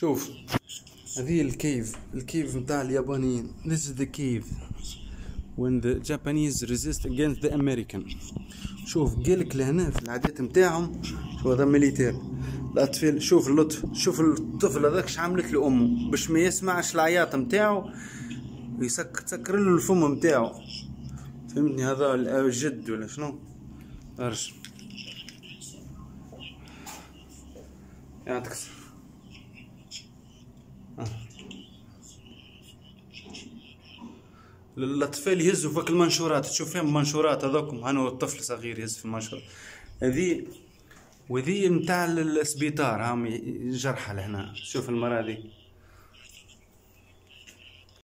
شوف هذه الكيف الكيف متاع اليابانيين. This is the cave when the Japanese resist against the American. شوف قالك لهنا في العادات متاعهم شو هذا ميليتير. الاطفال شوف اللطف شوف الطفل هذاك عملت لأمه. باش ما يسمعش العياط متاعو يسك تسكر له الفم متاعو فهمتني؟ هذا الجد ولا شنو؟ أرش. يعطيك الصحة. الاطفال يهزوا فيك المنشورات تشوف فيهم منشورات هذوكم. أنا الطفل صغير يهز في المنشورات. هذه وذي متاع السبيطار. هاهم جرحى لهنا. شوف المرأة دي